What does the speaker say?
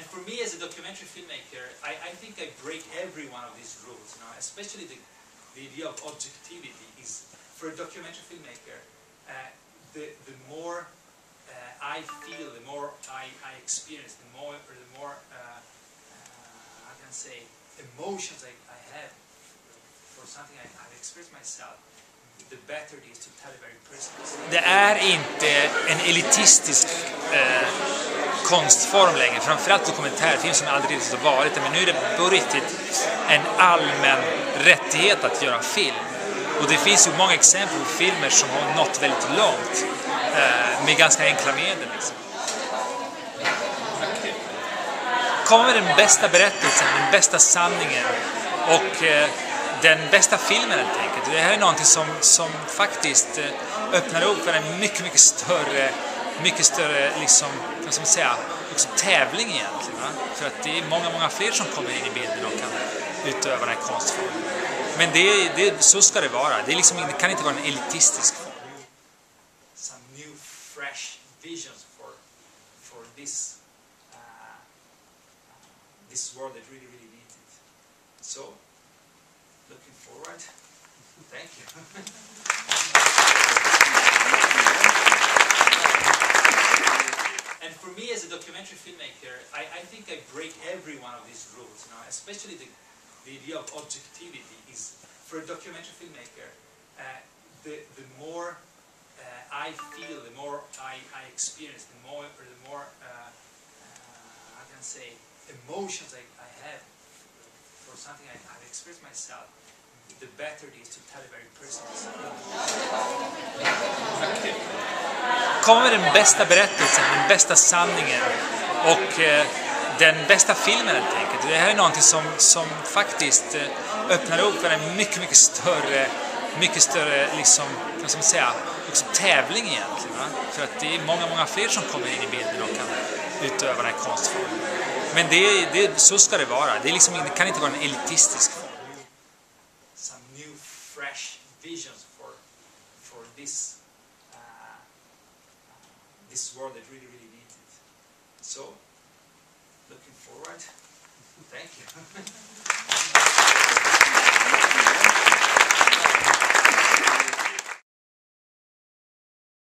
And for me as a documentary filmmaker, I, I think I break every one of these rules, you know, especially the, the idea of objectivity is, for a documentary filmmaker, uh, the, the more uh, I feel, the more I, I experience, the more, or the more, uh, uh, I can say, emotions I, I have for something I, I've experienced myself, the better it is to tell a very personal story. Det är inte en elitistisk eh, konstform längre, framförallt dokumentärfilm som aldrig riktigt har varit det, men nu är det på riktigt en allmän rättighet att göra film. Och det finns ju många exempel på filmer som har nått väldigt långt eh, med ganska enkla medel. Liksom. Komma med den bästa berättelsen, den bästa sanningen och eh, den bästa filmen helt enkelt. Det här är någonting som, som faktiskt eh, öppnar upp för en mycket, mycket större, mycket större liksom, vad ska man säga, också tävling egentligen. Va? För att det är många, många fler som kommer in i bilden och kan utöva den här konstformen. Men det, det, så ska det vara. Det, är liksom, det kan inte vara en elitistisk form. some new, fresh visions for for this uh, this world that really, really needs it. So, looking forward. Thank you. I, think I break every one of these rules. Know, especially the the idea of objectivity is for a documentary filmmaker. Uh, the the more uh, I feel, the more I, I experience, the more, or the more uh, uh, I can say, emotions I, I have for something I, I've experienced myself, the better it is to tell a very personal story. Komma med den bästa berättelsen, den bästa sanningen och eh, den bästa filmen helt enkelt. Det här är någonting som, som faktiskt eh, öppnar upp för en mycket, mycket större, mycket större liksom, kan man säga, också tävling egentligen. Va? För att det är många, många fler som kommer in i bilden och kan utöva den här konstformen. Men det, det, så ska det vara. Det, är liksom, det kan inte vara en elitistisk form. Some new, fresh visions for for this uh, this world that really, really needs it. So, looking forward. Thank you.